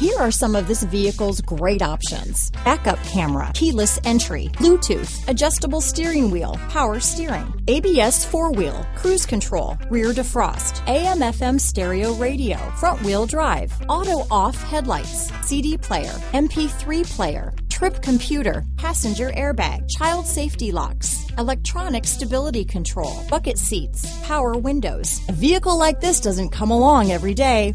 Here are some of this vehicle's great options. Backup camera, keyless entry, Bluetooth, adjustable steering wheel, power steering, ABS four-wheel, cruise control, rear defrost, AM FM stereo radio, front wheel drive, auto off headlights, CD player, MP3 player, trip computer, passenger airbag, child safety locks, electronic stability control, bucket seats, power windows. A vehicle like this doesn't come along every day.